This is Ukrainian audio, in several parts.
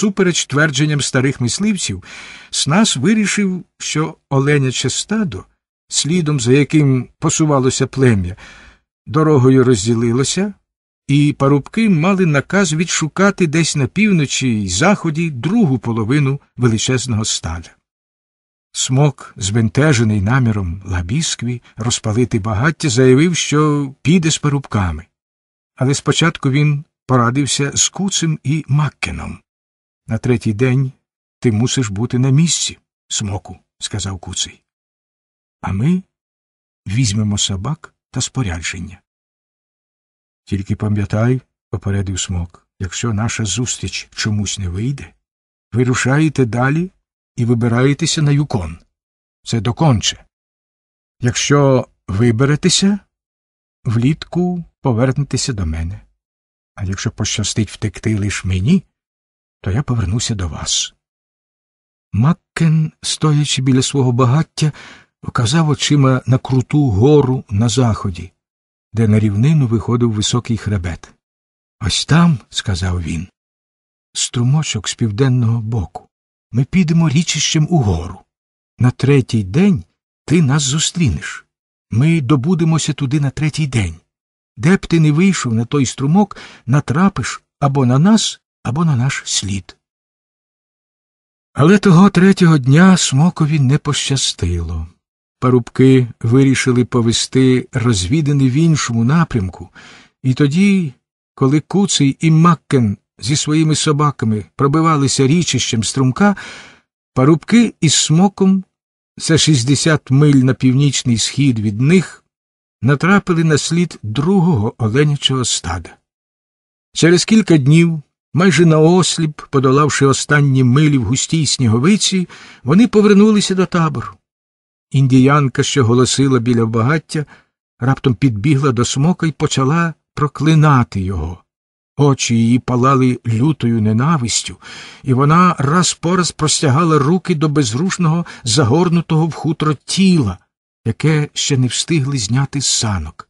всупереч твердженням старих мисливців, Снас вирішив, що оленяче стадо, слідом за яким посувалося плем'я, дорогою розділилося, і парубки мали наказ відшукати десь на півночі й заході другу половину величезного стада. Смок, збентежений наміром лабіскві розпалити багаття, заявив, що піде з парубками. Але спочатку він порадився з куцем і Маккеном. На третій день ти мусиш бути на місці, смоку, сказав куций. А ми візьмемо собак та спорядження. Тільки пам'ятай, попередив смок, якщо наша зустріч чомусь не вийде, ви рушаєте далі і вибираєтеся на юкон. Це доконче. Якщо виберетеся, влітку повернетеся до мене. А якщо пощастить втекти лиш мені, то я повернуся до вас. Маккен, стоячи біля свого багаття, вказав очима на круту гору на заході, де на рівнину виходив високий хребет. Ось там, сказав він, струмочок з південного боку. Ми підемо річищем угору. На третій день ти нас зустрінеш. Ми добудемося туди на третій день. Де б ти не вийшов на той струмок, натрапиш або на нас, або на наш слід. Але того третього дня смокові не пощастило. Парубки вирішили повести розвідини в іншому напрямку, і тоді, коли Куций і Маккен зі своїми собаками пробивалися річищем струмка, парубки із смоком за 60 миль на північний схід від них натрапили на слід другого оленячого стада. Через кілька днів, майже наосліп, подолавши останні милі в густій сніговиці, вони повернулися до табору. Індіянка, що голосила біля багаття, раптом підбігла до смока і почала проклинати його. Очі її палали лютою ненавистю, і вона раз по раз простягала руки до безрушного, загорнутого в хутро тіла, яке ще не встигли зняти з санок.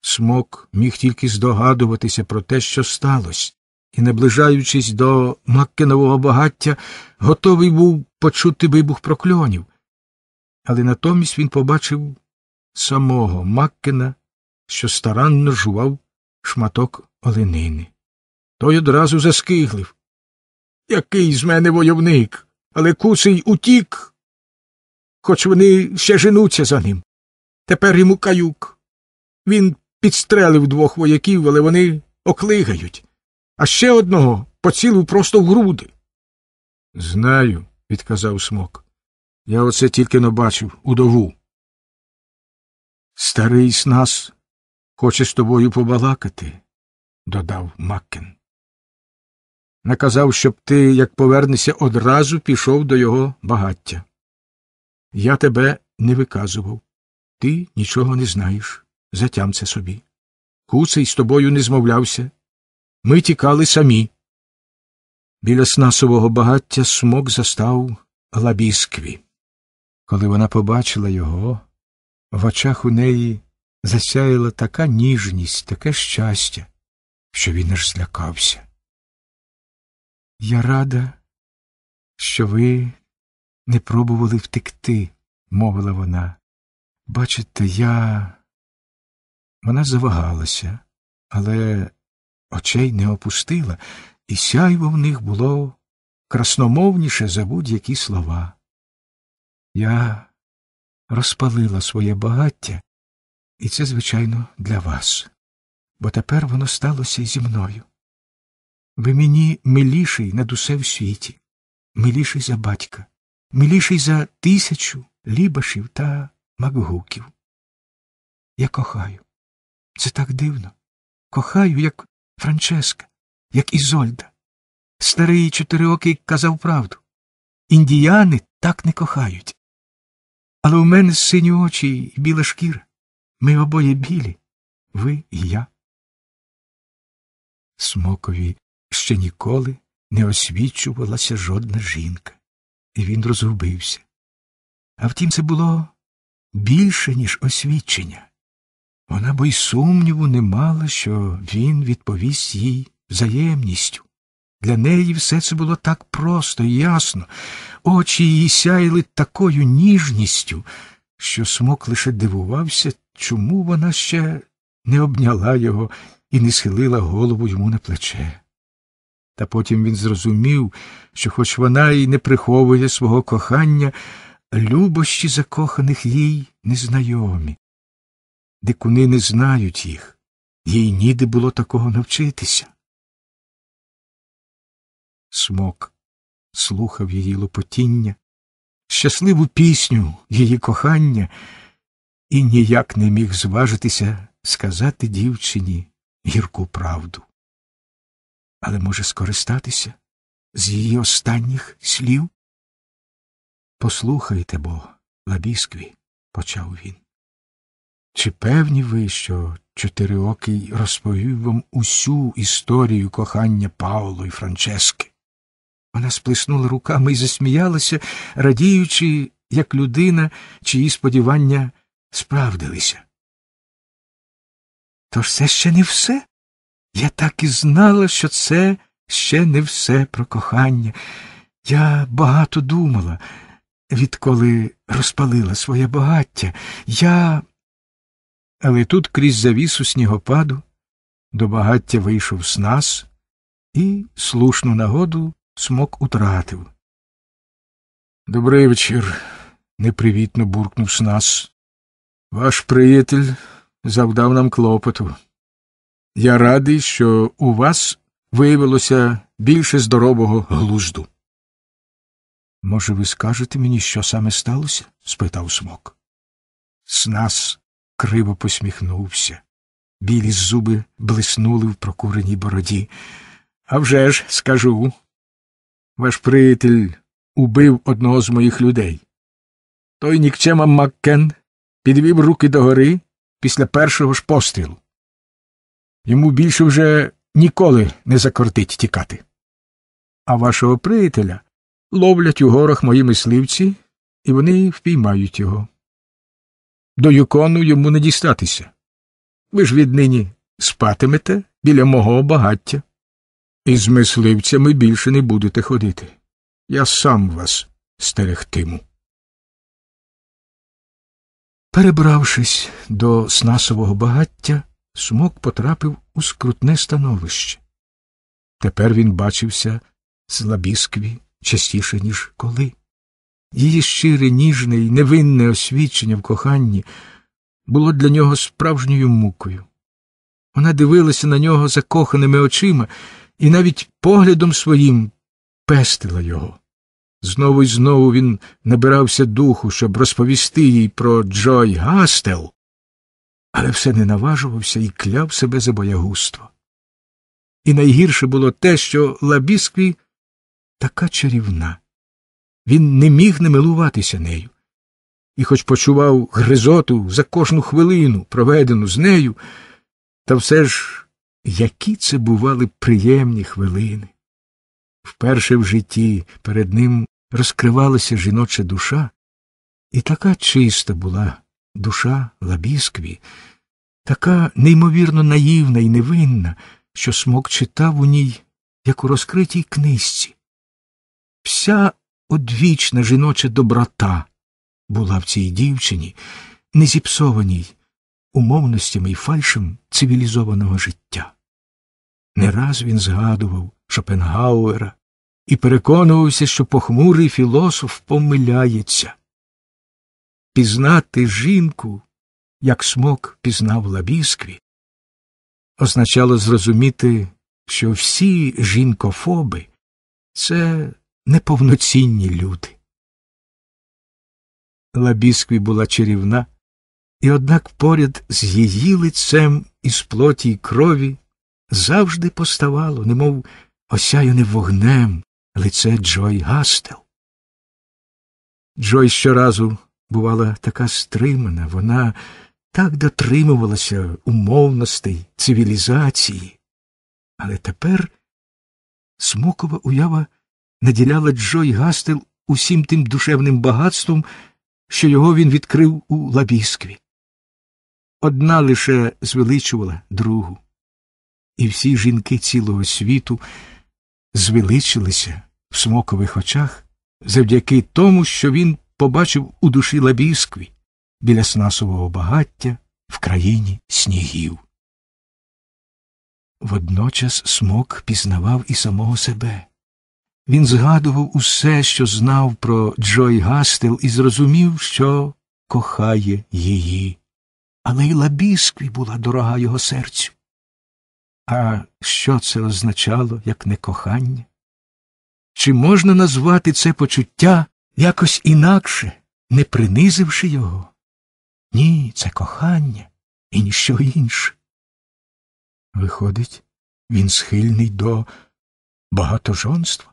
Смок міг тільки здогадуватися про те, що сталося, і, наближаючись до Маккенового багаття, готовий був почути вибух прокльонів. Але натомість він побачив самого Маккена, що старанно жував шматок оленини. Той одразу заскиглив. Який з мене войовник, але кусий утік, хоч вони ще женуться за ним. Тепер йому каюк. Він підстрелив двох вояків, але вони оклигають, а ще одного поцілив просто в груди. Знаю, відказав смок. Я оце тільки не бачив удову. Старий снас хоче з тобою побалакати, додав Маккен. Наказав, щоб ти, як повернешся, одразу пішов до його багаття. Я тебе не виказував. Ти нічого не знаєш. Затям це собі. Куций з тобою не змовлявся. Ми тікали самі. Біля снасового багаття смок застав лабіскві. Коли вона побачила його, в очах у неї засяяла така ніжність, таке щастя, що він аж злякався. Я рада, що ви не пробували втекти, мовила вона. Бачите, я. Вона завагалася, але очей не опустила, і сяйво в них було красномовніше за будь-які слова. Я розпалила своє багаття, і це, звичайно, для вас, бо тепер воно сталося зі мною. Ви мені миліший над усе в світі, миліший за батька, миліший за тисячу лібашів та макгуків. Я кохаю. Це так дивно. Кохаю, як Франческа, як Ізольда. Старий чотириокий казав правду. Індіяни так не кохають. Але у мене сині очі і біла шкіра. Ми обоє білі, ви і я. Смокові ще ніколи не освічувалася жодна жінка, і він розгубився. А втім, це було більше, ніж освічення. Вона бо й сумніву не мала, що він відповість їй взаємністю. Для неї все це було так просто і ясно, очі її сяяли такою ніжністю, що смок лише дивувався, чому вона ще не обняла його і не схилила голову йому на плече. Та потім він зрозумів, що, хоч вона й не приховує свого кохання, любощі закоханих їй незнайомі. Дикуни не знають їх, їй ніде було такого навчитися. Смок слухав її лопотіння, щасливу пісню її кохання і ніяк не міг зважитися сказати дівчині гірку правду. Але може скористатися з її останніх слів? Послухайте бо, лабіскві, почав він. Чи певні ви, що чотириокий розповів вам усю історію кохання Пауло і Франчески? Вона сплеснула руками і засміялася, радіючи, як людина, чиї сподівання справдилися. Тож це ще не все? Я так і знала, що це ще не все про кохання. Я багато думала, відколи розпалила своє багаття. Я. Але тут крізь завісу снігопаду до багаття вийшов снас і слушну нагоду смок утратив. Добрий вечір, непривітно буркнув снас. Ваш приятель завдав нам клопоту. Я радий, що у вас виявилося більше здорового глузду. Може, ви скажете мені, що саме сталося? спитав смок. Снас криво посміхнувся. Білі зуби блиснули в прокуреній бороді. «А вже ж, скажу. Ваш приятель убив одного з моїх людей. Той нікчема Маккен підвів руки догори після першого ж пострілу. Йому більше вже ніколи не закортить тікати. А вашого приятеля ловлять у горах мої мисливці, і вони впіймають його. До юкону йому не дістатися. Ви ж віднині спатимете біля мого багаття. І з мисливцями більше не будете ходити. Я сам вас стерегтиму. Перебравшись до снасового багаття, смок потрапив у скрутне становище. Тепер він бачився з лабіскві частіше, ніж коли. Її щире, ніжне і невинне освідчення в коханні було для нього справжньою мукою. Вона дивилася на нього закоханими очима і навіть поглядом своїм пестила його. Знову й знову він набирався духу, щоб розповісти їй про Джой Гастел, але все не наважувався і кляв себе за боягузтво. І найгірше було те, що Лабіскві така чарівна. Він не міг не милуватися нею, і, хоч почував гризоту за кожну хвилину, проведену з нею, та все ж які це бували приємні хвилини. Вперше в житті перед ним розкривалася жіноча душа, і така чиста була душа Лабіскві, така неймовірно наївна і невинна, що смок читав у ній, як у розкритій книжці. Вся одвічна жіноча доброта була в цій дівчині, не зіпсованій умовностями й фальшем цивілізованого життя. Не раз він згадував Шопенгауера і переконувався, що похмурий філософ помиляється. Пізнати жінку, як смок пізнав Лабіскві, означало зрозуміти, що всі жінкофоби це неповноцінні люди. Лабіскві була чарівна, і однак поряд з її лицем із плоті й крові завжди поставало, немов осяяне вогнем, лице Джой Гастел. Джой щоразу бувала така стримана, вона так дотримувалася умовностей, цивілізації. Але тепер смокова уява наділяла Джой Гастел усім тим душевним багатством, що його він відкрив у Лабіскві. Одна лише звеличувала другу, і всі жінки цілого світу звеличилися в смокових очах завдяки тому, що він побачив у душі Лабіскві біля снасового багаття в країні снігів. Водночас смок пізнавав і самого себе. Він згадував усе, що знав про Джой Гастел, і зрозумів, що кохає її. Але й Лабіскві була дорога його серцю. А що це означало, як не кохання? Чи можна назвати це почуття якось інакше, не принизивши його? Ні, це кохання і ніщо інше. Виходить, він схильний до багатожонства.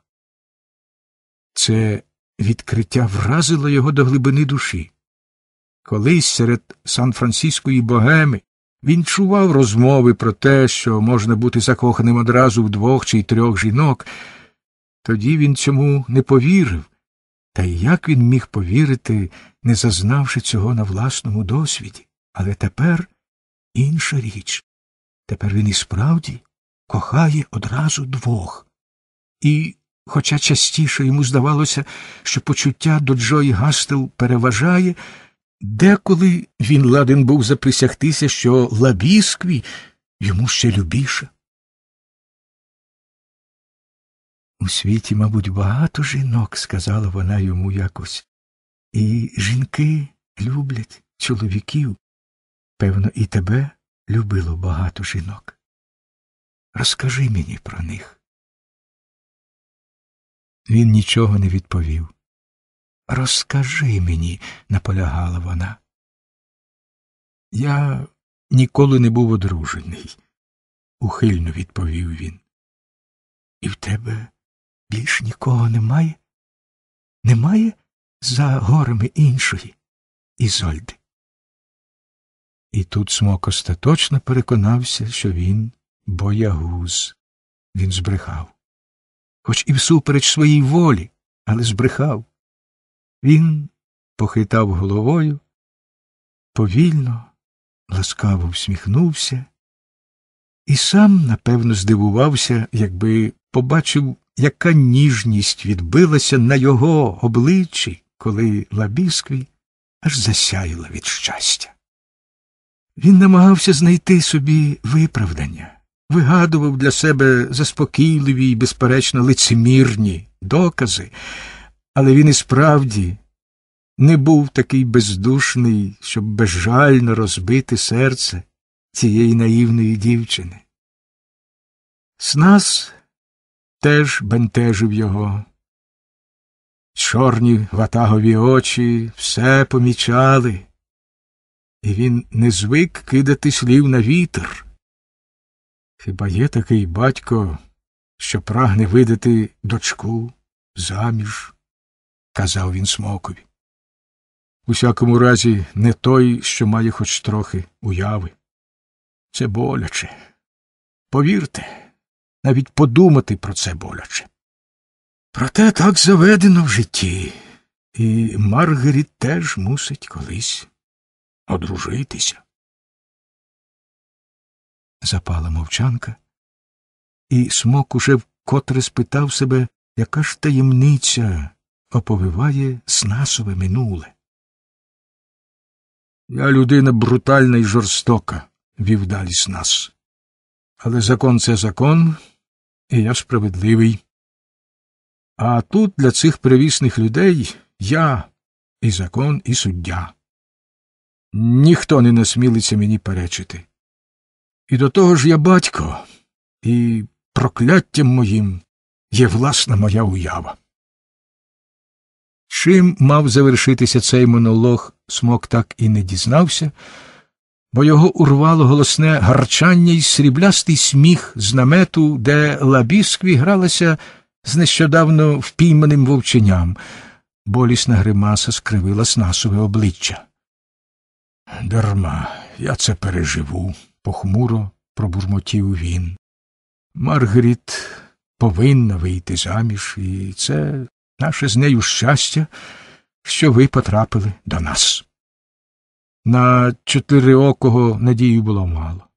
Це відкриття вразило його до глибини душі. Колись серед Сан-Франциської богеми він чував розмови про те, що можна бути закоханим одразу в двох чи трьох жінок. Тоді він цьому не повірив. Та як він міг повірити, не зазнавши цього на власному досвіді? Але тепер інша річ. Тепер він і справді кохає одразу двох. І, хоча частіше йому здавалося, що почуття до Джої Гастел переважає, деколи він ладен був заприсягтися, що лабіскві йому ще любіша. У світі, мабуть, багато жінок, сказала вона йому якось, і жінки люблять чоловіків. Певно, і тебе любило багато жінок. Розкажи мені про них. Він нічого не відповів. Розкажи мені, наполягала вона. Я ніколи не був одружений, ухильно відповів він. І в тебе більш нікого немає? Немає за горами іншої Ізольди? І тут смок остаточно переконався, що він боягуз. Він збрехав. Хоч і всупереч своїй волі, але збрехав. Він похитав головою, повільно, ласкаво всміхнувся, і сам, напевно, здивувався, якби побачив, яка ніжність відбилася на його обличчі, коли Лабіскві аж засяяла від щастя. Він намагався знайти собі виправдання, вигадував для себе заспокійливі і, безперечно, лицемірні докази, але він і справді не був такий бездушний, щоб безжально розбити серце цієї наївної дівчини. Снас теж бентежив його. Чорні ватагові очі все помічали і він не звик кидати слів на вітер. Хіба є такий батько, що прагне видати дочку заміж? казав він смокові. У всякому разі, не той, що має хоч трохи уяви. Це боляче. Повірте, навіть подумати про це боляче. Проте так заведено в житті, і Маргаріт теж мусить колись одружитися. Запала мовчанка, і смок уже вкотре спитав себе, яка ж таємниця оповиває снасове минуле. Я людина брутальна і жорстока, вів далі снас. Але закон це закон, і я справедливий. А тут для цих привісних людей я і закон, і суддя ніхто не насмілиться мені перечити. І до того ж я батько, і прокляттям моїм є власна моя уява. Чим мав завершитися цей монолог, смок так і не дізнався, бо його урвало голосне гарчання й сріблястий сміх з намету, де лабіскві гралася з нещодавно впійманим вовченям. Болісна гримаса скривила снасове обличчя. Дарма, я це переживу, похмуро пробурмотів він. Маргаріт повинна вийти заміж, і це наше з нею щастя, що ви потрапили до нас. На чотириокого надію було мало.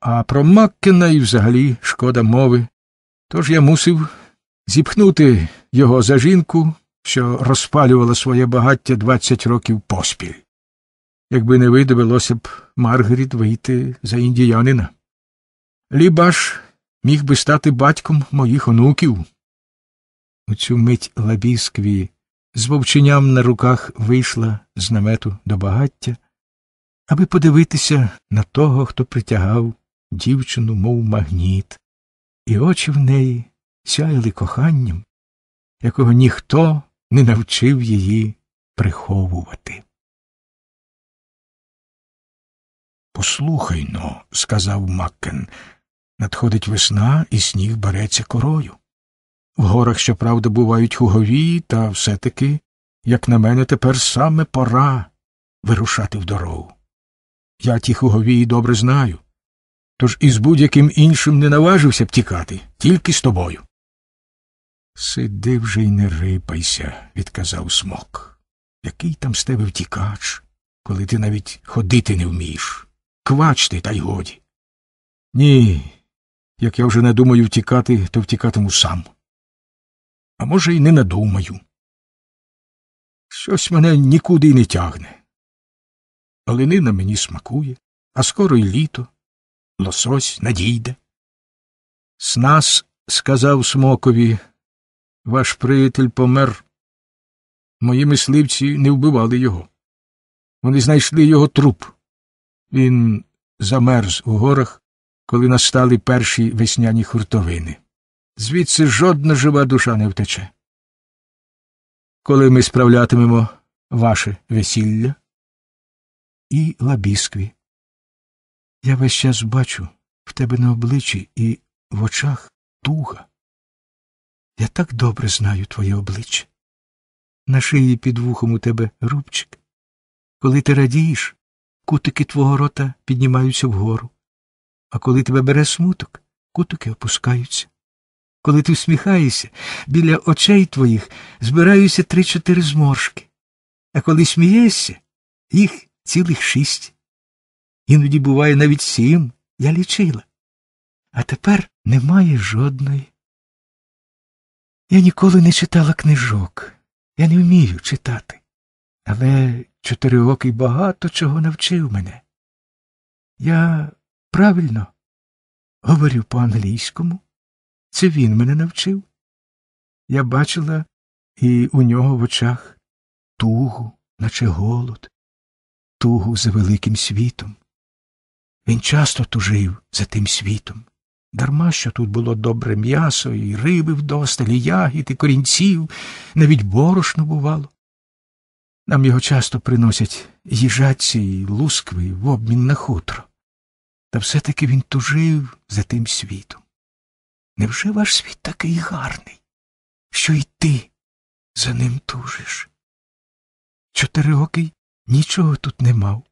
А про Маккена і взагалі шкода мови. Тож я мусив зіпхнути його за жінку, що розпалювала своє багаття двадцять років поспіль. Якби не ви, довелося б Маргаріт вийти за індіянина. Лібаш міг би стати батьком моїх онуків. У цю мить лабіскві з вовченням на руках вийшла з намету до багаття, аби подивитися на того, хто притягав дівчину, мов магніт, і очі в неї сяяли коханням, якого ніхто не навчив її приховувати. Послухай но, сказав Маккен, надходить весна, і сніг береться корою. В горах, щоправда, бувають хугові, та все таки, як на мене, тепер саме пора вирушати в дорогу. Я ті хуговії добре знаю, тож із будь-яким іншим не наважився б тікати, тільки з тобою. Сиди вже й не рипайся, відказав смок. Який там з тебе втікач, коли ти навіть ходити не вмієш. Квач ти, та й годі. Ні, як я вже не думаю втікати, то втікатиму сам. А може, й не надумаю. Щось мене нікуди й не тягне. Оленина мені смакує, а скоро й літо, лосось надійде. Снас сказав смокові, ваш приятель помер. Мої мисливці не вбивали його. Вони знайшли його труп. Він замерз у горах, коли настали перші весняні хуртовини. Звідси жодна жива душа не втече. Коли ми справлятимемо ваше весілля і лабіскві. Я весь час бачу в тебе на обличчі і в очах туга. Я так добре знаю твоє обличчя. На шиї під вухом у тебе рубчик. Коли ти радієш, кутики твого рота піднімаються вгору, а коли тебе бере смуток, кутики опускаються. Коли ти всміхаєшся, біля очей твоїх збираються три-чотири зморшки, а коли смієшся, їх цілих шість. Іноді буває навіть сім, я лічила. А тепер немає жодної. Я ніколи не читала книжок, я не вмію читати, але чотириокий багато чого навчив мене. Я правильно говорю по-англійському. Це він мене навчив. Я бачила і у нього в очах тугу, наче голод, тугу за великим світом. Він часто тужив за тим світом. Дарма що тут було добре м'ясо, і риби вдосталь, і ягід, і корінців, навіть борошно бувало. Нам його часто приносять їжаці й лускви в обмін на хутро. Та все-таки він тужив за тим світом. Невже ваш світ такий гарний, що й ти за ним тужиш? Чотириокий нічого тут не мав,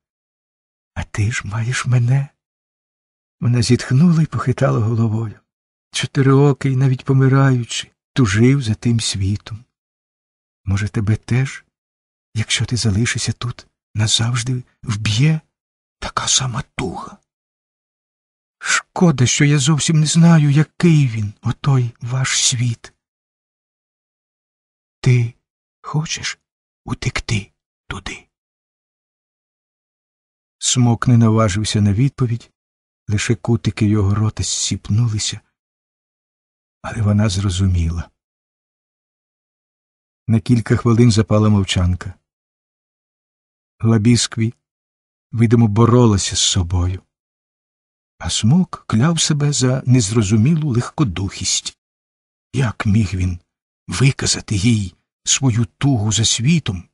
а ти ж маєш мене. Вона зітхнула і похитала головою. Чотириокий, навіть помираючи, тужив за тим світом. Може, тебе теж, якщо ти залишишся тут, назавжди вб'є така сама туга. Шкода, що я зовсім не знаю, який він, отой ваш світ. Ти хочеш утекти туди? Смок не наважився на відповідь, лише кутики його рота сіпнулися, але вона зрозуміла. На кілька хвилин запала мовчанка. Лабіскві, видимо, боролася з собою а смок кляв себе за незрозумілу легкодухість. Як міг він виказати їй свою тугу за світом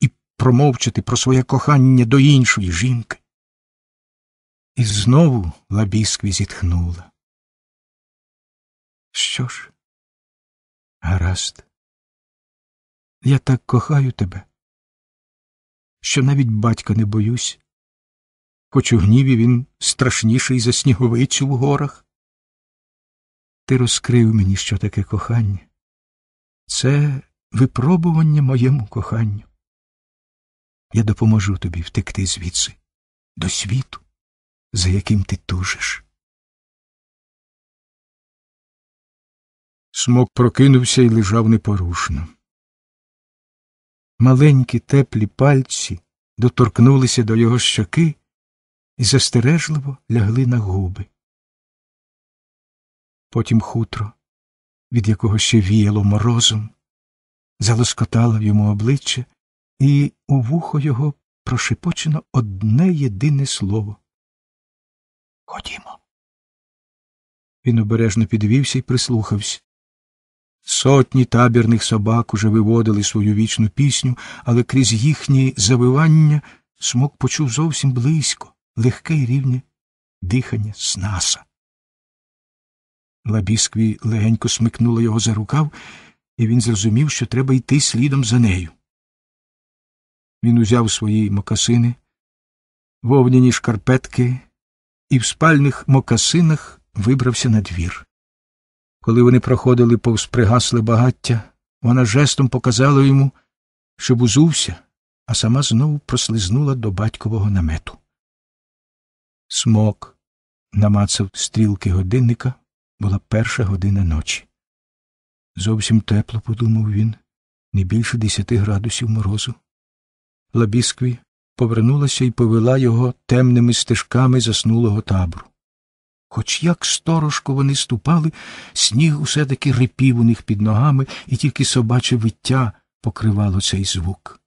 і промовчати про своє кохання до іншої жінки? І знову лабіскві зітхнула. Що ж, гаразд, я так кохаю тебе, що навіть батька не боюсь хоч у гніві він страшніший за сніговицю в горах. Ти розкрив мені, що таке кохання. Це випробування моєму коханню. Я допоможу тобі втекти звідси, до світу, за яким ти тужиш. Смок прокинувся і лежав непорушно. Маленькі теплі пальці доторкнулися до його щоки і застережливо лягли на губи. Потім хутро, від якого ще віяло морозом, залоскотало йому обличчя, і у вухо його прошепочено одне єдине слово. Ходімо. Він обережно підвівся і прислухався. Сотні табірних собак уже виводили свою вічну пісню, але крізь їхні завивання смок почув зовсім близько, легке й рівне дихання снаса. Лабіскві легенько смикнула його за рукав, і він зрозумів, що треба йти слідом за нею. Він узяв свої мокасини, вовняні шкарпетки і в спальних мокасинах вибрався на двір. Коли вони проходили повз пригасле багаття, вона жестом показала йому, щоб узувся, а сама знову прослизнула до батькового намету. Смок намацав стрілки годинника, була перша година ночі. Зовсім тепло, подумав він, не більше десяти градусів морозу. Лабіскві повернулася і повела його темними стежками заснулого табору. Хоч як сторожко вони ступали, сніг усе таки рипів у них під ногами, і тільки собаче виття покривало цей звук.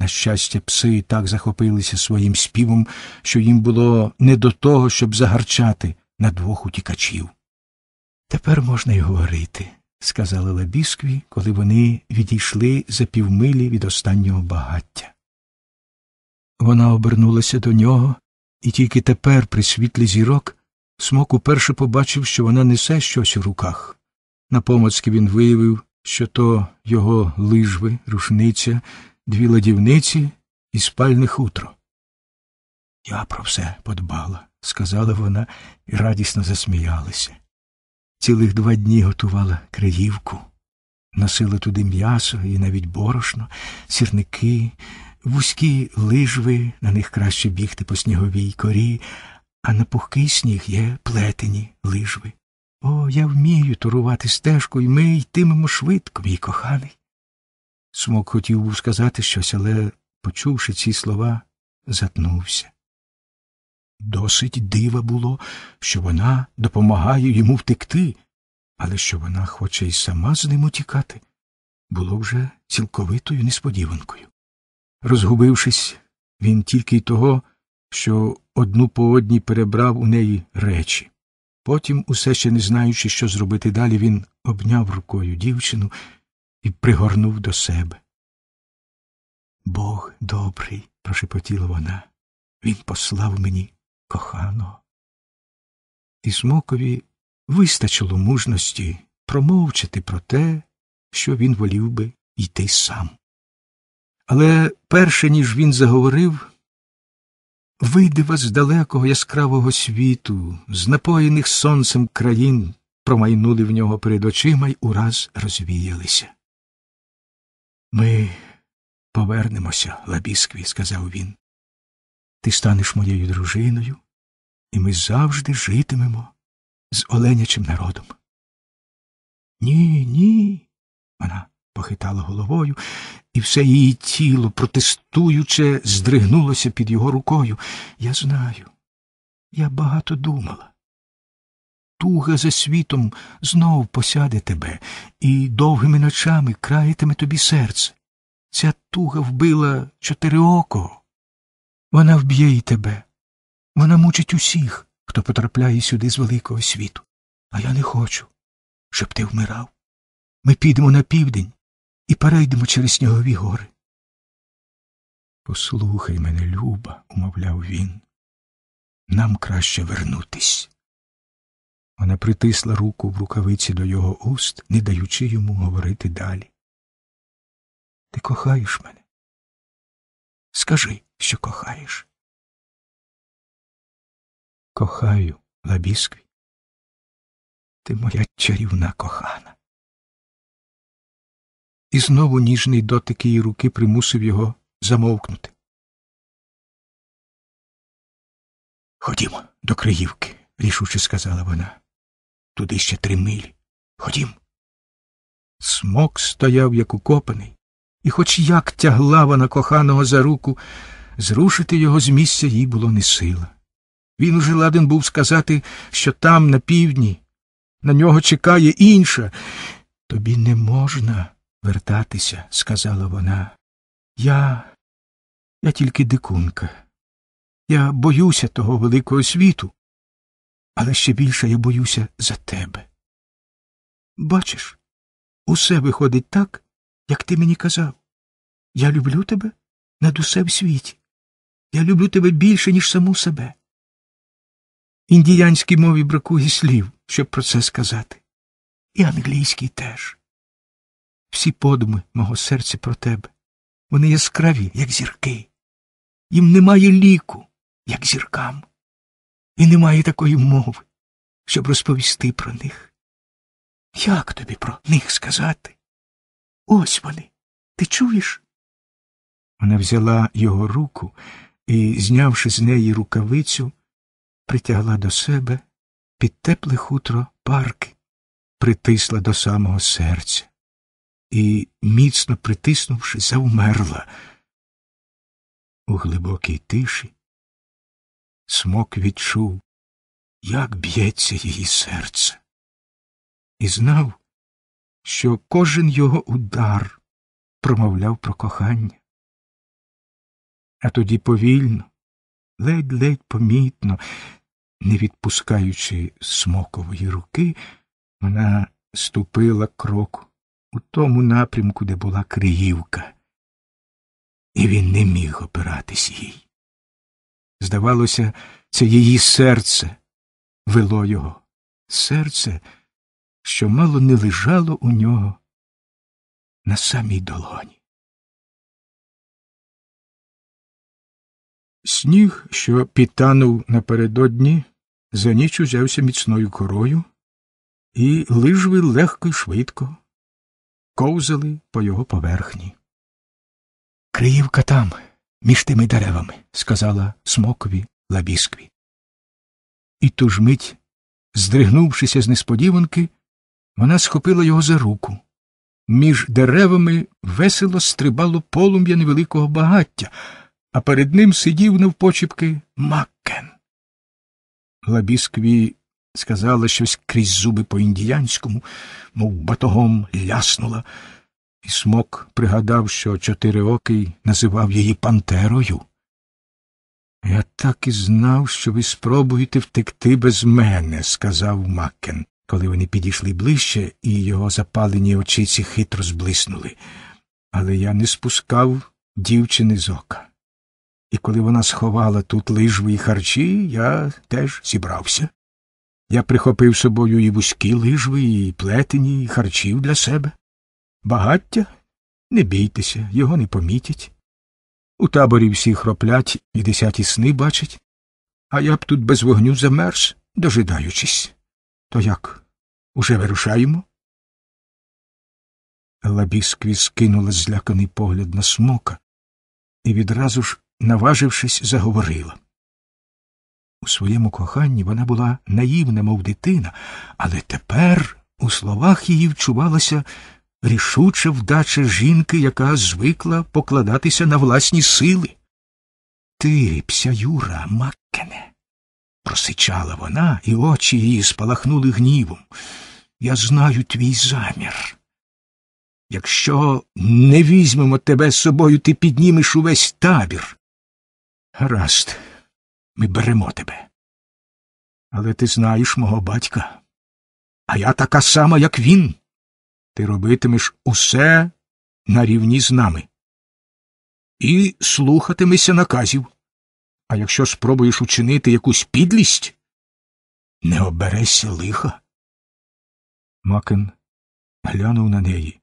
На щастя, пси так захопилися своїм співом, що їм було не до того, щоб загарчати на двох утікачів. Тепер можна й говорити, сказала Лабіскві, коли вони відійшли за півмилі від останнього багаття. Вона обернулася до нього, і тільки тепер, при світлі зірок, смок уперше побачив, що вона несе щось у руках. Напомацки він виявив, що то його лижви, рушниця, дві ладівниці і спальне хутро. Я про все подбала, сказала вона і радісно засміялася. Цілих два дні готувала криївку, носила туди м'ясо і навіть борошно, сірники, вузькі лижви, на них краще бігти по сніговій корі, а на пухкий сніг є плетені лижви. О, я вмію турувати стежку, і ми йтимемо швидко, мій коханий. Смок хотів був сказати щось, але, почувши ці слова, затнувся. Досить дива було, що вона допомагає йому втекти, але що вона хоче й сама з ним утікати, було вже цілковитою несподіванкою. Розгубившись, він тільки й того, що одну по одній перебрав у неї речі. Потім, усе ще не знаючи, що зробити далі, він обняв рукою дівчину і пригорнув до себе. Бог добрий, прошепотіла вона, він послав мені коханого. І смокові вистачило мужності промовчати про те, що він волів би йти сам. Але перше ніж він заговорив, видива з далекого яскравого світу, з напоєних сонцем країн промайнули в нього перед очима й ураз розвіялися. Ми повернемося, Лабіскві, сказав він. Ти станеш моєю дружиною, і ми завжди житимемо з оленячим народом. Ні, ні. Вона похитала головою, і все її тіло, протестуюче, здригнулося під його рукою. Я знаю, я багато думала. Туга за світом знов посяде тебе і довгими ночами краятиме тобі серце. Ця туга вбила чотириоко. Вона вб'є й тебе. Вона мучить усіх, хто потрапляє сюди з великого світу. А я не хочу, щоб ти вмирав. Ми підемо на південь і перейдемо через снігові гори. Послухай мене, Люба, умовляв він. Нам краще вернутись. Вона притисла руку в рукавиці до його уст, не даючи йому говорити далі. Ти кохаєш мене? Скажи, що кохаєш. Кохаю, Лабіскві. Ти моя чарівна кохана. І знову ніжний дотик її руки примусив його замовкнути. Ходімо до Криївки, рішуче сказала вона. Туди ще три милі. Ходім. Смок стояв, як укопаний, і хоч як тягла вона коханого за руку, зрушити його з місця їй було не сила. Він уже ладен був сказати, що там, на півдні, на нього чекає інша. Тобі не можна вертатися, сказала вона. Я. я тільки дикунка. Я боюся того великого світу, але ще більше я боюся за тебе. Бачиш, усе виходить так, як ти мені казав. Я люблю тебе над усе в світі. Я люблю тебе більше, ніж саму себе. Індіянській мові бракує слів, щоб про це сказати. І англійській теж. Всі подуми мого серця про тебе. Вони яскраві, як зірки. Їм немає ліку, як зіркам, і немає такої мови, щоб розповісти про них. Як тобі про них сказати? Ось вони. Ти чуєш? Вона взяла його руку і, знявши з неї рукавицю, притягла до себе під тепле хутро парки, притисла до самого серця і, міцно притиснувши, завмерла. У глибокій тиші смок відчув, як б'ється її серце, і знав, що кожен його удар промовляв про кохання. А тоді повільно, ледь-ледь помітно, не відпускаючи смокової руки, вона ступила крок у тому напрямку, де була Криївка, і він не міг опиратись їй. Здавалося, це її серце вело його, серце, що мало не лежало у нього на самій долоні. Сніг, що підтанув напередодні, за ніч узявся міцною корою, і лижви легко й швидко ковзали по його поверхні. Криївка там, між тими деревами, сказала смокові лабіскві. І ту ж мить, здригнувшися з несподіванки, вона схопила його за руку. Між деревами весело стрибало полум'я невеликого багаття, а перед ним сидів навпочіпки Маккен. Лабіскві сказала щось крізь зуби по індіянському, мов батогом ляснула, і смок пригадав, що чотириокий називав її пантерою. Я так і знав, що ви спробуєте втекти без мене, сказав Маккен, коли вони підійшли ближче, і його запалені очиці хитро зблиснули. Але я не спускав дівчини з ока. І коли вона сховала тут лижви і харчі, я теж зібрався. Я прихопив собою і вузькі лижви, і плетені, і харчів для себе. Багаття? Не бійтеся, його не помітять. У таборі всі хроплять і десяті сни бачать, а я б тут без вогню замерз, дожидаючись. То як? Уже вирушаємо? Лабіскві скинула зляканий погляд на смока і відразу ж, наважившись, заговорила. У своєму коханні вона була наївна, мов дитина, але тепер у словах її вчувалася рішуча вдача жінки, яка звикла покладатися на власні сили. Ти, псяюра, Маккене, просичала вона, і очі її спалахнули гнівом. Я знаю твій замір. Якщо не візьмемо тебе з собою, ти піднімеш увесь табір. Гаразд, ми беремо тебе. Але ти знаєш мого батька, а я така сама, як він. Ти робитимеш усе на рівні з нами. І слухатимешся наказів. А якщо спробуєш учинити якусь підлість, не оберешся лиха. Макен глянув на неї,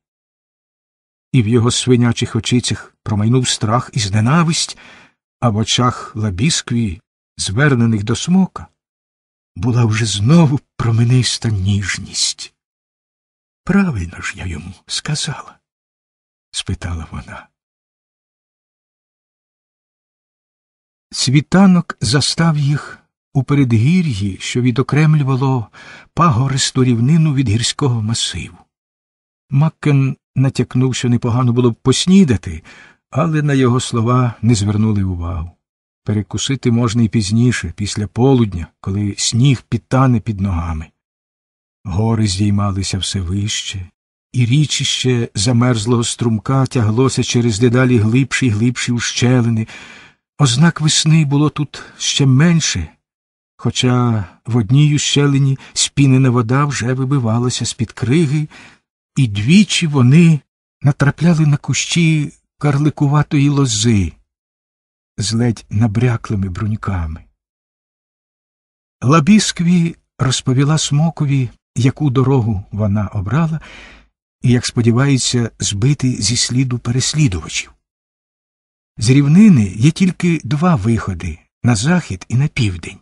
і в його свинячих очицях промайнув страх і зненависть, а в очах лабіскві, звернених до смока, була вже знову промениста ніжність. Правильно ж я йому сказала? спитала вона. Світанок застав їх у передгір'ї, що відокремлювало пагористу рівнину від гірського масиву. Маккен натякнув, що непогано було б поснідати, але на його слова не звернули увагу. Перекусити можна і пізніше, після полудня, коли сніг підтане під ногами. Гори здіймалися все вище, і річище замерзлого струмка тяглося через дедалі глибші й глибші ущелини. Ознак весни було тут ще менше, хоча в одній ущелині спінена вода вже вибивалася з-під криги, і двічі вони натрапляли на кущі карликуватої лози з ледь набряклими бруньками. Лабіскві розповіла смокові, яку дорогу вона обрала, і, як сподівається, збити зі сліду переслідувачів. З рівнини є тільки два виходи на захід і на південь.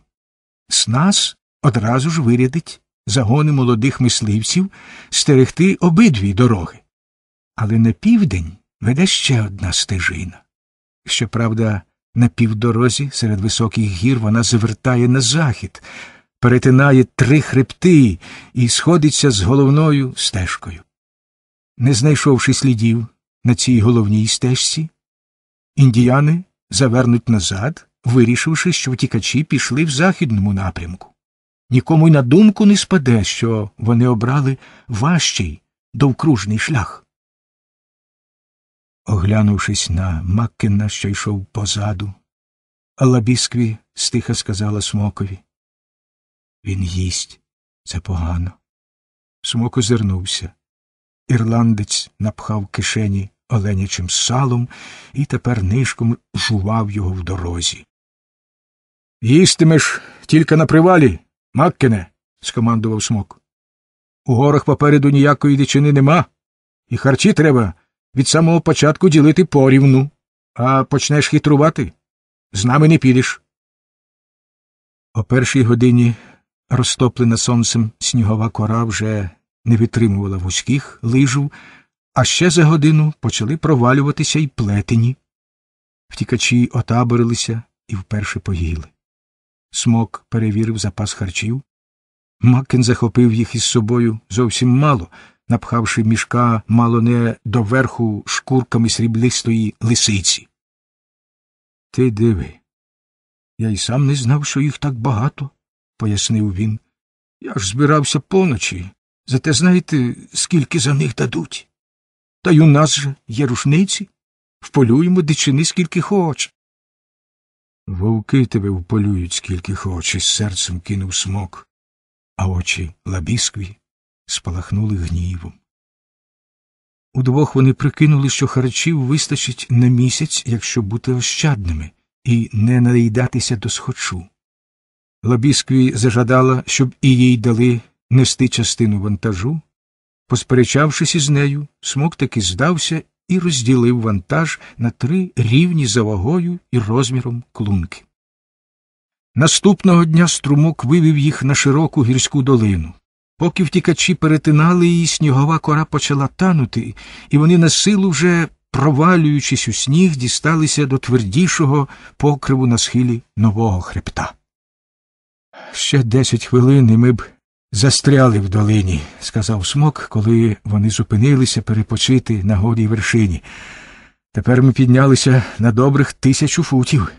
Снас одразу ж вирядить загони молодих мисливців стерегти обидві дороги. Але на південь веде ще одна стежина. Щоправда, на півдорозі серед високих гір вона завертає на захід, перетинає три хребти і сходиться з головною стежкою. Не знайшовши слідів на цій головній стежці, індіяни завернуть назад, вирішивши, що втікачі пішли в західному напрямку. Нікому й на думку не спаде, що вони обрали важчий довкружний шлях. Оглянувшись на Маккена, що йшов позаду, Алабіскві стиха сказала смокові. Він їсть, це погано. Смок озирнувся. Ірландець напхав кишені оленячим салом і тепер нишком жував його в дорозі. Їстимеш тільки на привалі, Маккене, скомандував смок. У горах попереду ніякої дичини нема, і харчі треба від самого початку ділити порівну, а почнеш хитрувати. З нами не підеш. О першій годині розтоплена сонцем снігова кора вже не витримувала вузьких лижів, а ще за годину почали провалюватися й плетені. Втікачі отаборилися і вперше поїли. Смок перевірив запас харчів. Маккен захопив їх із собою зовсім мало, напхавши мішка мало не доверху шкурками сріблистої лисиці. Ти диви. Я й сам не знав, що їх так багато, пояснив він. Я ж збирався поночі, зате знаєте, скільки за них дадуть. Та й у нас же є рушниці, вполюємо дичини скільки хоче. Вовки тебе вполюють, скільки хоче, з серцем кинув смок, а очі лабіскві спалахнули гнівом. Удвох вони прикинули, що харчів вистачить на місяць, якщо бути ощадними, і не наїдатися до схочу. Лабіскві зажадала, щоб і їй дали нести частину вантажу. Посперечавшись із нею, смок таки здався і розділив вантаж на три рівні за вагою і розміром клунки. Наступного дня струмок вивів їх на широку гірську долину. Поки втікачі перетинали її, снігова кора почала танути, і вони на силу вже, провалюючись у сніг, дісталися до твердішого покриву на схилі нового хребта. Ще десять хвилин і ми б застряли в долині, сказав смок, коли вони зупинилися перепочити на голій вершині. Тепер ми піднялися на добрих тисячу футів.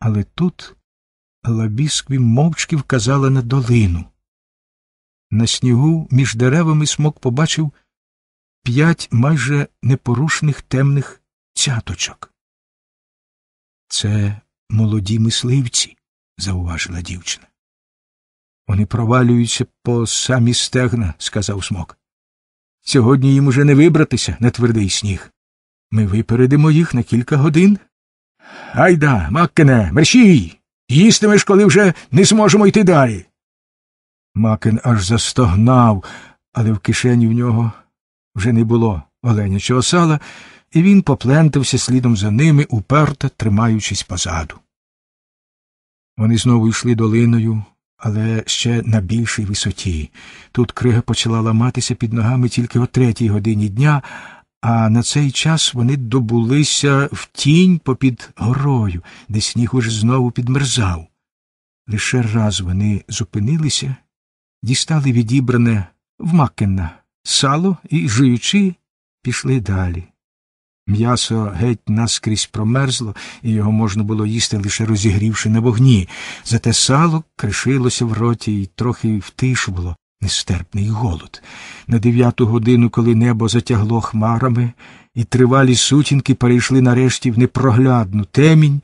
Але тут Лабіскві мовчки вказала на долину. На снігу між деревами смок побачив п'ять майже непорушних темних цяточок. Це молоді мисливці, зауважила дівчина. Вони провалюються по самі стегна, сказав смок. Сьогодні їм уже не вибратися на твердий сніг. Ми випередимо їх на кілька годин. Айда, Маккене, мерщій! Їстимеш, коли вже не зможемо йти далі. Макен аж застогнав, але в кишені в нього вже не було оленячого сала, і він поплентався слідом за ними, уперто тримаючись позаду. Вони знову йшли долиною, але ще на більшій висоті. Тут крига почала ламатися під ногами тільки о третій годині дня, а на цей час вони добулися в тінь попід горою, де сніг уже знову підмерзав. Лише раз вони зупинилися, дістали відібране в Маккена сало і, жуючи, пішли далі. М'ясо геть наскрізь промерзло, і його можна було їсти, лише розігрівши на вогні. Зате сало кришилося в роті і трохи втишувало нестерпний голод. На дев'яту годину, коли небо затягло хмарами, і тривалі сутінки перейшли нарешті в непроглядну темінь,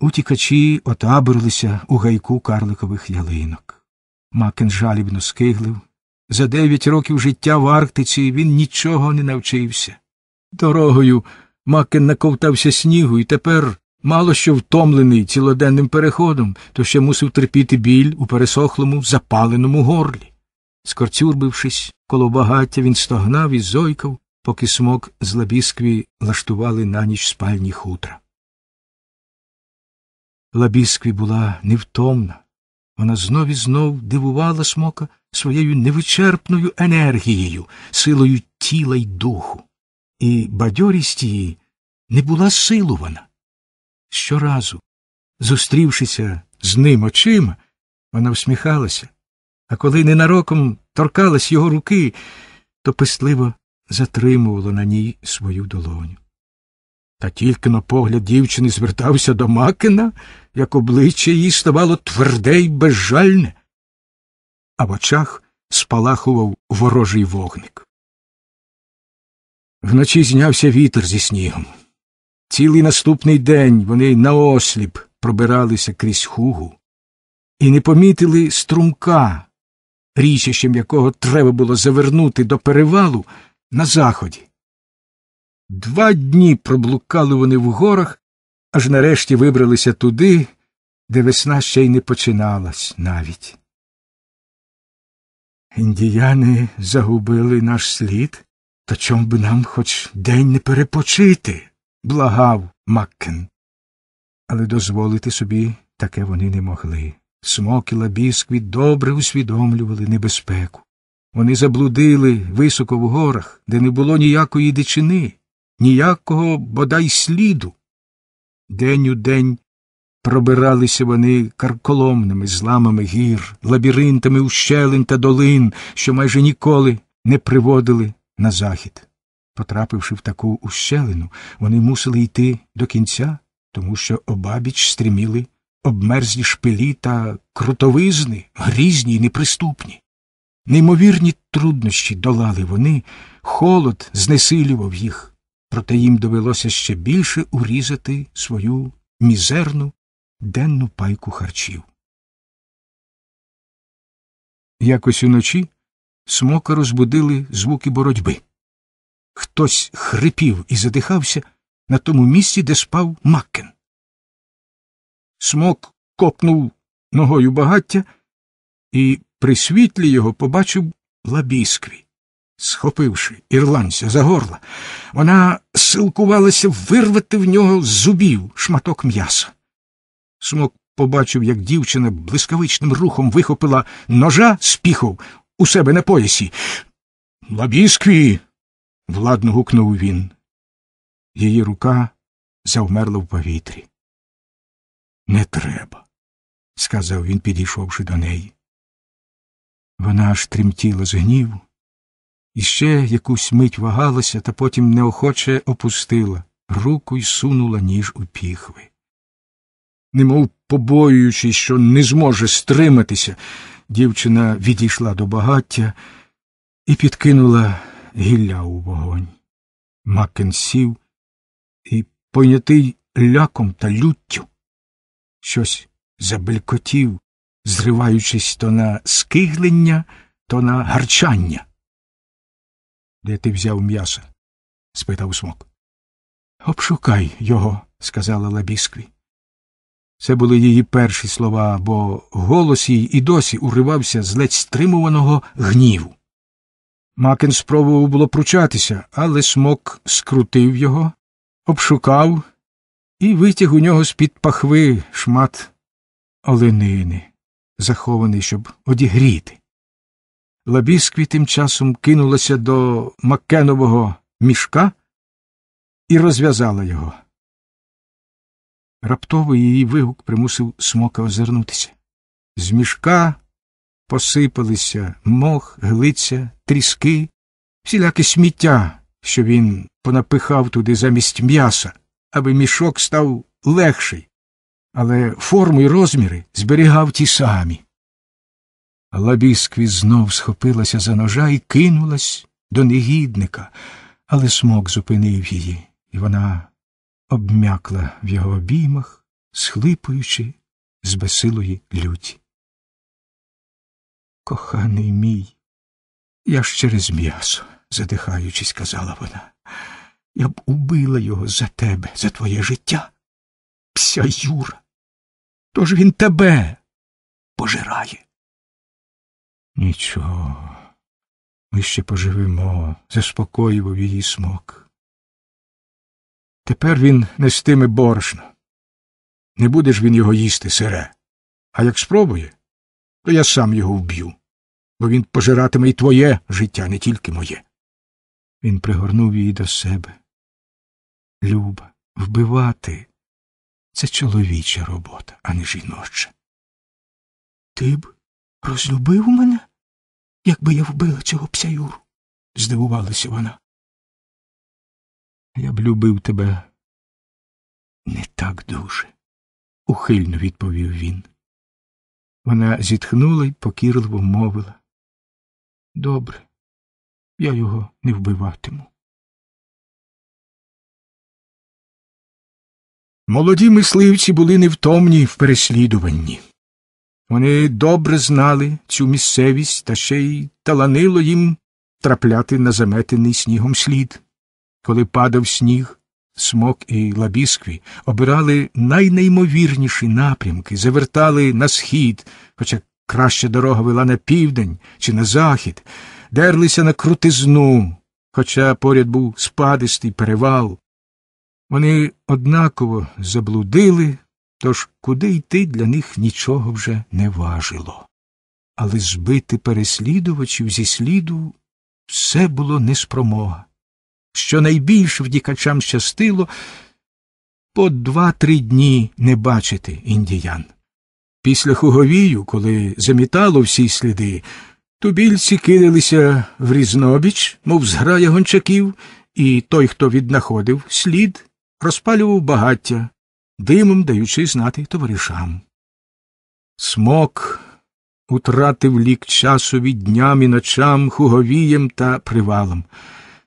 утікачі отаборилися у гайку карликових ялинок. Макен жалібно скиглив. За дев'ять років життя в Арктиці він нічого не навчився. Дорогою Макен наковтався снігу і тепер, мало що втомлений цілоденним переходом, то ще мусив терпіти біль у пересохлому, запаленому горлі. Скорцюрбившись коло багаття, він стогнав і зойкав, поки смок з лабіскві лаштували на ніч спальні хутра. Лабіскві була невтомна. Вона знов і знов дивувала смока своєю невичерпною енергією, силою тіла й духу і бадьорість її не була силувана. Щоразу, зустрівшися з ним очима, вона всміхалася, а коли ненароком торкалась його руки, то пестливо затримувала на ній свою долоню. Та тільки на погляд дівчини звертався до Макена, як обличчя її ставало тверде й безжальне, а в очах спалахував ворожий вогник. Вночі знявся вітер зі снігом. Цілий наступний день вони наосліп пробиралися крізь хугу і не помітили струмка, річищем якого треба було завернути до перевалу на заході. Два дні проблукали вони в горах, аж нарешті вибралися туди, де весна ще й не починалась навіть. Індіяни загубили наш слід. Та чом би нам хоч день не перепочити, благав Маккен. Але дозволити собі таке вони не могли. Смок і лабіскві добре усвідомлювали небезпеку. Вони заблудили високо в горах, де не було ніякої дичини, ніякого бодай сліду. День у день пробиралися вони карколомними зламами гір, лабіринтами ущелин та долин, що майже ніколи не приводили на захід. Потрапивши в таку ущелину, вони мусили йти до кінця, тому що обабіч стріміли обмерзлі шпилі та крутовизни, грізні й неприступні. Неймовірні труднощі долали вони, холод знесилював їх, проте їм довелося ще більше урізати свою мізерну денну пайку харчів. Якось уночі Смока розбудили звуки боротьби. Хтось хрипів і задихався на тому місці, де спав Маккен. Смок копнув ногою багаття і при світлі його побачив лабіскві. Схопивши ірландця за горла, вона силкувалася вирвати в нього з зубів шматок м'яса. Смок побачив, як дівчина блискавичним рухом вихопила ножа з піхов у себе на поясі. Лабіскві. владно гукнув він. Її рука завмерла в повітрі. Не треба, сказав він, підійшовши до неї. Вона аж тремтіла з гніву, і ще якусь мить вагалася, та потім неохоче опустила руку й сунула ніж у піхви. Немов побоюючись, що не зможе стриматися, Дівчина відійшла до багаття і підкинула гілля у вогонь. Макен сів і, понятий ляком та люттю, щось забелькотів, зриваючись то на скиглення, то на гарчання. Де ти взяв м'ясо? спитав смок. Обшукай його, сказала Лабіскві. Це були її перші слова, бо голос їй і досі уривався з ледь стримуваного гніву. Макен спробував було пручатися, але смок скрутив його, обшукав і витяг у нього з-під пахви шмат оленини, захований, щоб одігріти. Лабіскві тим часом кинулася до маккенового мішка і розв'язала його. Раптовий її вигук примусив смока озирнутися. З мішка посипалися мох, глиця, тріски, всіляке сміття, що він понапихав туди замість м'яса, аби мішок став легший, але форму й розміри зберігав ті самі. Лабіскві знов схопилася за ножа і кинулась до негідника, але смок зупинив її, і вона обм'якла в його обіймах, схлипуючи з безсилої люті. Коханий мій, я ж через м'ясо, задихаючись, казала вона. Я б убила його за тебе, за твоє життя. Пся Юра. Тож він тебе пожирає. Нічого, ми ще поживемо, заспокоював її смок. Тепер він нестиме борошно. Не буде ж він його їсти сире. А як спробує, то я сам його вб'ю, бо він пожиратиме й твоє життя, не тільки моє. Він пригорнув її до себе. Люба, вбивати це чоловіча робота, а не жіноча. Ти б розлюбив мене, якби я вбила цього псяюру? здивувалася вона. Я б любив тебе не так дуже, ухильно відповів він. Вона зітхнула й покірливо мовила. Добре, я його не вбиватиму. Молоді мисливці були невтомні в переслідуванні. Вони добре знали цю місцевість та ще й таланило їм трапляти на заметений снігом слід. Коли падав сніг, смок і лабіскві обирали найнеймовірніші напрямки, завертали на схід, хоча краща дорога вела на південь чи на захід, дерлися на крутизну, хоча поряд був спадистий перевал. Вони однаково заблудили, тож куди йти для них нічого вже не важило. Але збити переслідувачів зі сліду все було неспромога. Що найбільше вдікачам щастило по два-три дні не бачити індіян. Після хуговію, коли замітало всі сліди, тубільці кидалися в різнобіч, мов зграя гончаків, і той, хто віднаходив слід, розпалював багаття, димом даючи знати товаришам. Смок утратив лік часові дням і ночам, хуговієм та привалом.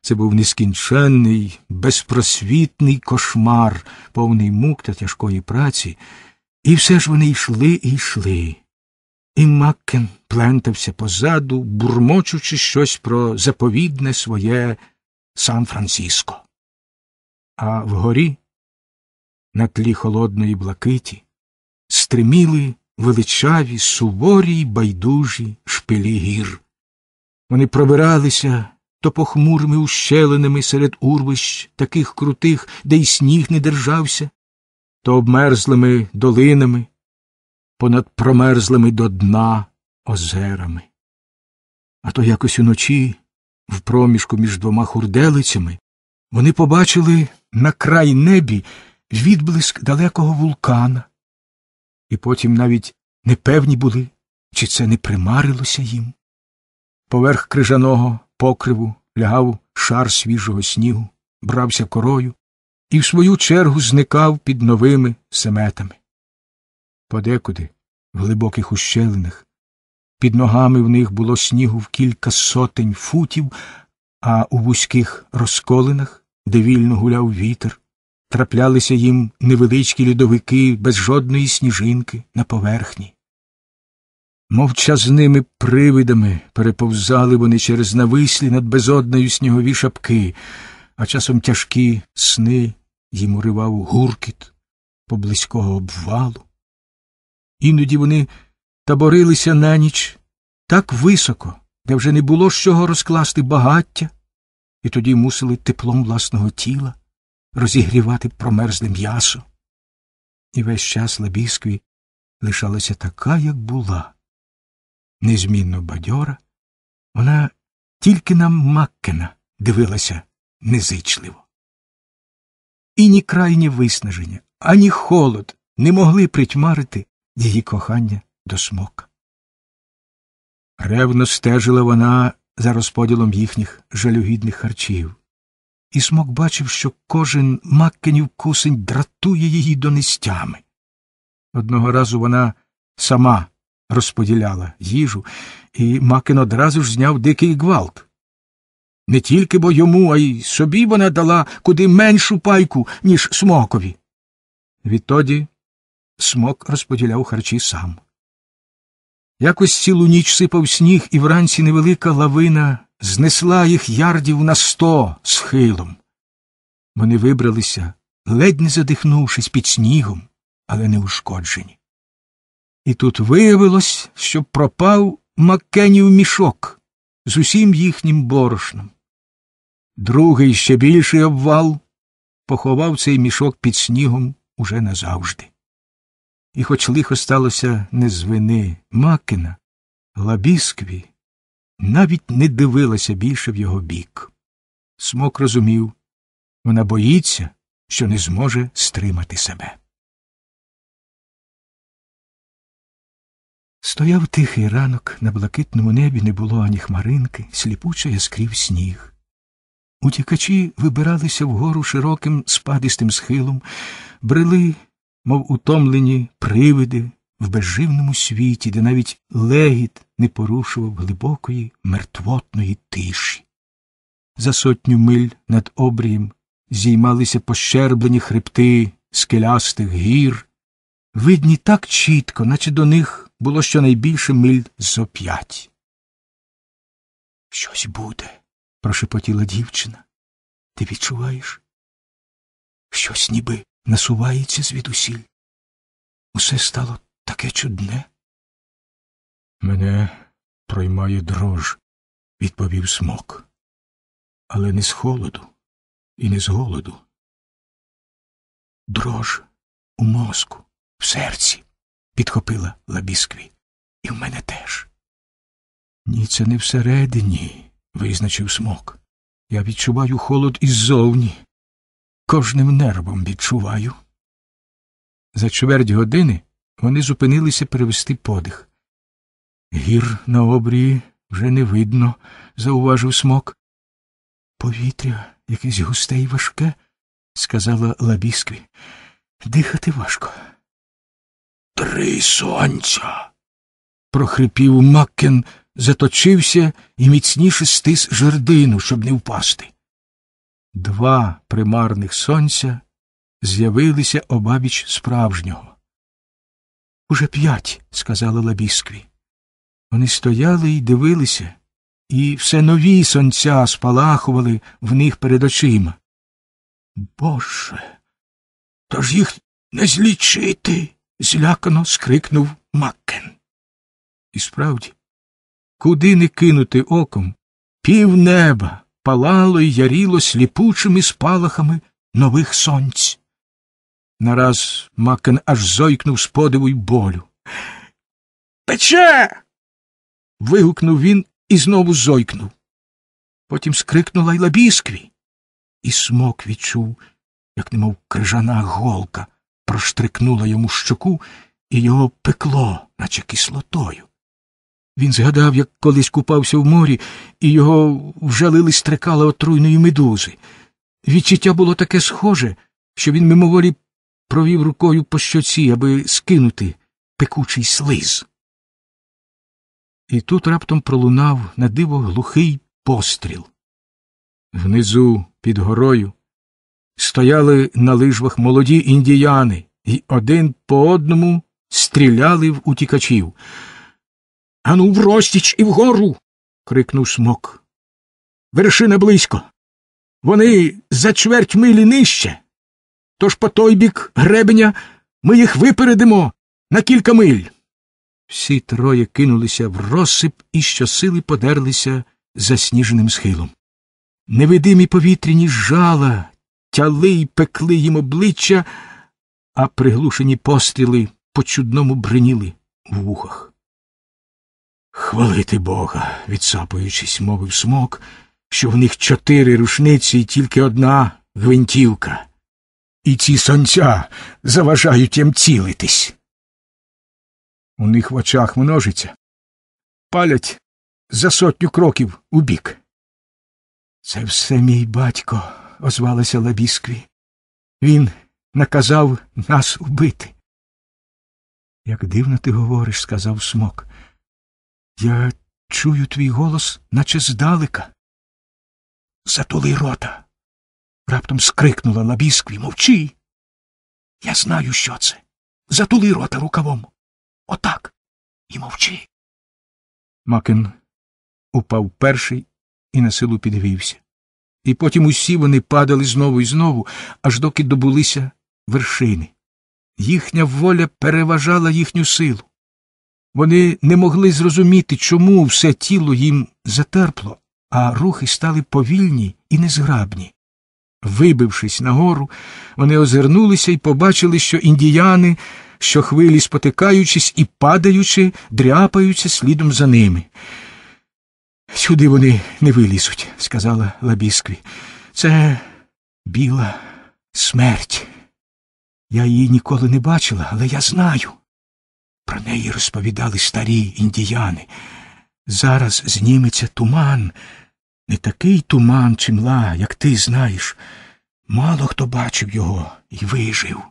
Це був нескінченний, безпросвітний кошмар, повний мук та тяжкої праці, і все ж вони йшли і йшли. І Маккен плентався позаду, бурмочучи щось про заповідне своє Сан Франциско. А вгорі, на тлі холодної блакиті, стриміли величаві, суворі й байдужі шпилі гір. Вони пробиралися то похмурими ущелинами серед урвищ, таких крутих, де й сніг не держався, то обмерзлими долинами, понад промерзлими до дна озерами. А то якось уночі, в проміжку між двома хурделицями, вони побачили на край небі відблиск далекого вулкана, і потім навіть непевні були, чи це не примарилося їм. Поверх крижаного покриву лягав шар свіжого снігу, брався корою і в свою чергу зникав під новими семетами. Подекуди, в глибоких ущелинах, під ногами в них було снігу в кілька сотень футів, а у вузьких розколинах, де вільно гуляв вітер, траплялися їм невеличкі льодовики без жодної сніжинки на поверхні. Мовчазними привидами переповзали вони через навислі над безодною снігові шапки, а часом тяжкі сни їм уривав гуркіт поблизького обвалу. Іноді вони таборилися на ніч так високо, де вже не було з чого розкласти багаття, і тоді мусили теплом власного тіла розігрівати промерзле м'ясо. І весь час Лабіскві лишалася така, як була незмінно бадьора, вона тільки на Маккена дивилася незичливо. І ні крайнє виснаження, ані холод не могли притьмарити її кохання до смока. Ревно стежила вона за розподілом їхніх жалюгідних харчів. І смок бачив, що кожен маккенів кусень дратує її до нестями. Одного разу вона сама розподіляла їжу, і Макен одразу ж зняв дикий гвалт. Не тільки бо йому, а й собі вона дала куди меншу пайку, ніж смокові. Відтоді смок розподіляв харчі сам. Якось цілу ніч сипав сніг, і вранці невелика лавина знесла їх ярдів на сто схилом. Вони вибралися, ледь не задихнувшись під снігом, але не ушкоджені. І тут виявилось, що пропав Маккенів мішок з усім їхнім борошном. Другий ще більший обвал поховав цей мішок під снігом уже назавжди. І хоч лихо сталося не з вини Маккена, Лабіскві навіть не дивилася більше в його бік. Смок розумів вона боїться, що не зможе стримати себе. Стояв тихий ранок, на блакитному небі не було ані хмаринки, сліпуче яскрів сніг. Утікачі вибиралися вгору широким спадистим схилом, брели, мов утомлені привиди в безживному світі, де навіть легіт не порушував глибокої мертвотної тиші. За сотню миль над обрієм зіймалися пощерблені хребти скелястих гір, видні так чітко, наче до них було щонайбільше миль зо п'ять. Щось буде, прошепотіла дівчина. Ти відчуваєш? Щось ніби насувається звідусіль. Усе стало таке чудне. Мене проймає дрож, відповів смок. Але не з холоду і не з голоду. Дрож у мозку, в серці, підхопила Лабіскві. І в мене теж. Ні, це не всередині, визначив смок. Я відчуваю холод іззовні. Кожним нервом відчуваю. За чверть години вони зупинилися перевести подих. Гір на обрії вже не видно, зауважив смок. Повітря якесь густе і важке, сказала Лабіскві. Дихати важко. Три сонця. прохрипів Маккен, заточився і міцніше стис жердину, щоб не впасти. Два примарних сонця з'явилися обабіч справжнього. Уже п'ять, сказала Лабіскві. Вони стояли і дивилися, і все нові сонця спалахували в них перед очима. Боже, то ж їх не злічити. злякано скрикнув Маккен. І справді, куди не кинути оком, пів неба палало й яріло сліпучими спалахами нових сонць. Нараз Маккен аж зойкнув з подиву й болю. Пече. вигукнув він і знову зойкнув. Потім скрикнула й лабіскві, і смок відчув, як немов крижана голка, проштрикнула йому щоку, і його пекло, наче кислотою. Він згадав, як колись купався в морі, і його вжалили стрекала отруйної медузи. Відчуття було таке схоже, що він мимоволі провів рукою по щоці, аби скинути пекучий слиз. І тут раптом пролунав на диво глухий постріл. Внизу, під горою, стояли на лижвах молоді індіяни, і один по одному стріляли в утікачів. Ану, вростіч і вгору. крикнув смок. Вершина близько. Вони за чверть милі нижче. Тож по той бік гребеня ми їх випередимо на кілька миль. Всі троє кинулися в розсип і щосили подерлися засніженим схилом. Невидимі повітряні жала тяли й пекли їм обличчя, а приглушені постріли по чудному бриніли в вухах. Хвалити Бога, відсапуючись, мовив смок, що в них чотири рушниці і тільки одна гвинтівка. І ці сонця заважають їм цілитись. У них в очах множиться, палять за сотню кроків убік. Це все мій батько, озвалася Лабіскві. Він наказав нас убити. Як дивно ти говориш, сказав смок. Я чую твій голос, наче здалека. Затули рота. Раптом скрикнула Лабіскві. Мовчи. Я знаю, що це. Затули рота рукавом. Отак. І мовчи. Макен упав перший і на силу підвівся. І потім усі вони падали знову і знову, аж доки добулися вершини. Їхня воля переважала їхню силу. Вони не могли зрозуміти, чому все тіло їм затерпло, а рухи стали повільні і незграбні. Вибившись нагору, вони озирнулися і побачили, що індіяни, що хвилі спотикаючись і падаючи, дряпаються слідом за ними. Сюди вони не вилізуть, сказала Лабіскві. Це біла смерть. Я її ніколи не бачила, але я знаю. Про неї розповідали старі індіяни. Зараз зніметься туман, не такий туман чи мла, як ти знаєш. Мало хто бачив його і вижив.